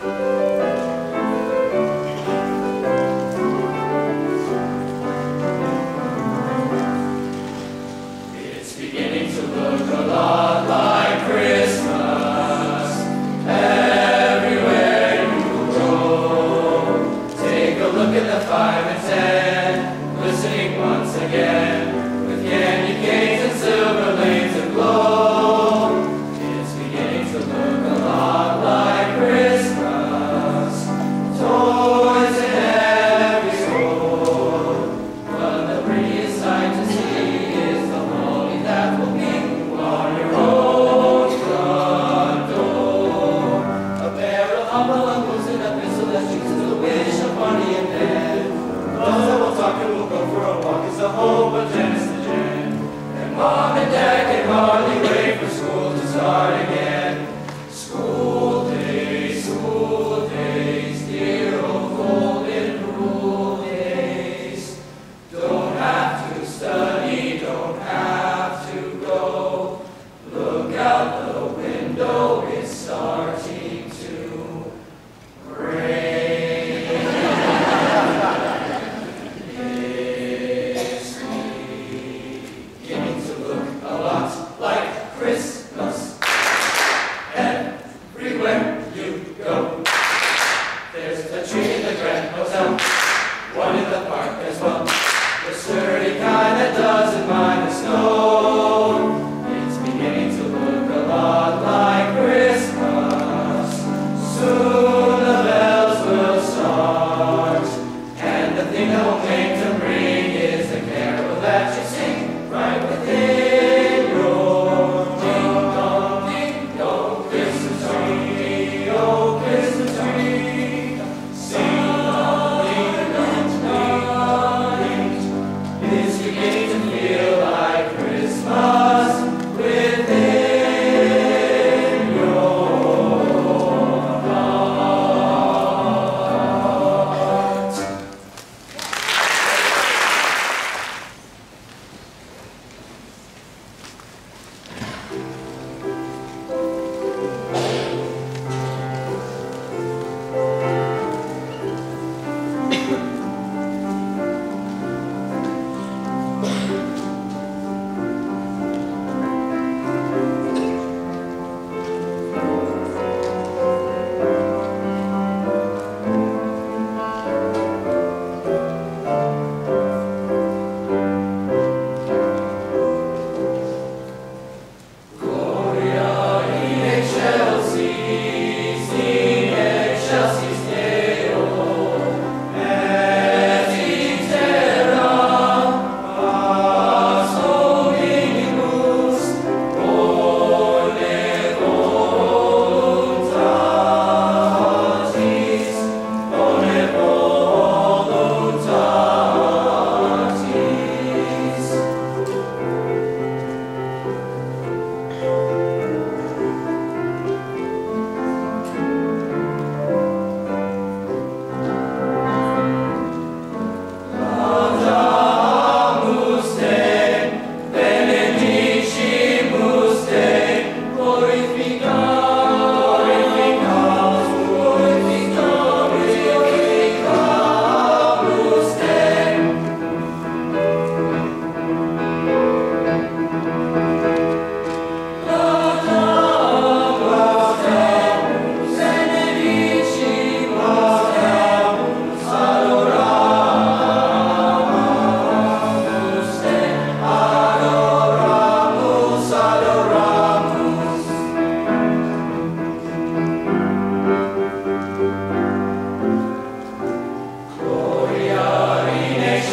It's nothing that will take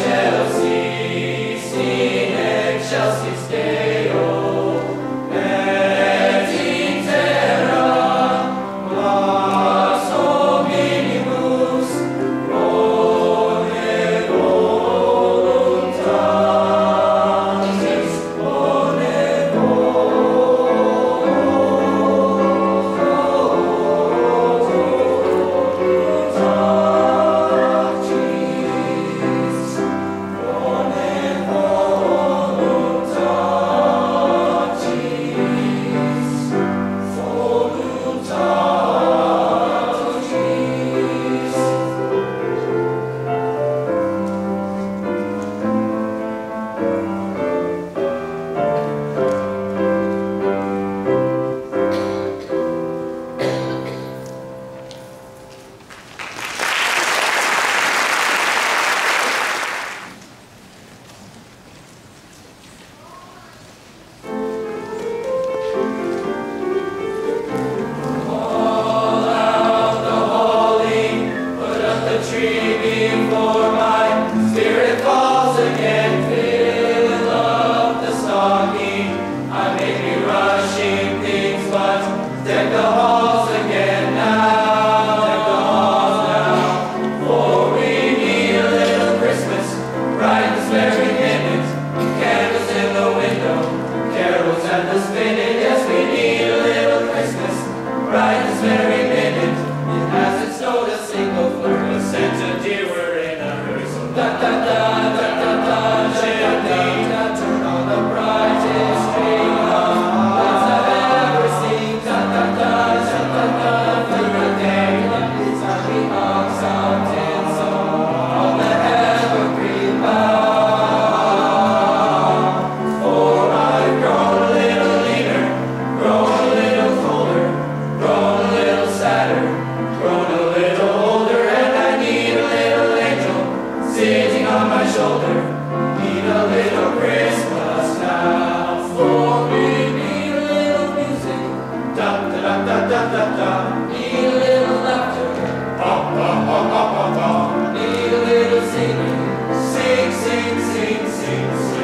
Yeah. Take the halls. Jesus.